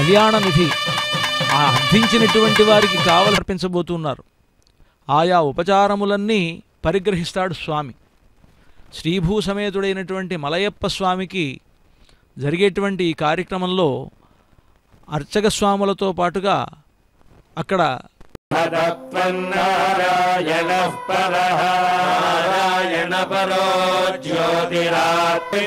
కళ్యాణ నిధి ఆ అర్థించినటువంటి వారికి కావలు అర్పించబోతున్నారు. ఆయా ఉపచారములన్నీ పరిగ్రహిస్తాడు స్వామి. శ్రీభూ సమేతుడైనటువంటి మలయప్ప స్వామికి జరిగేటువంటి ఈ కార్యక్రమంలో అర్చక స్వాములతో పాటుగా అక్కడ నారాయణ పరో జ్యోతిరాత్రి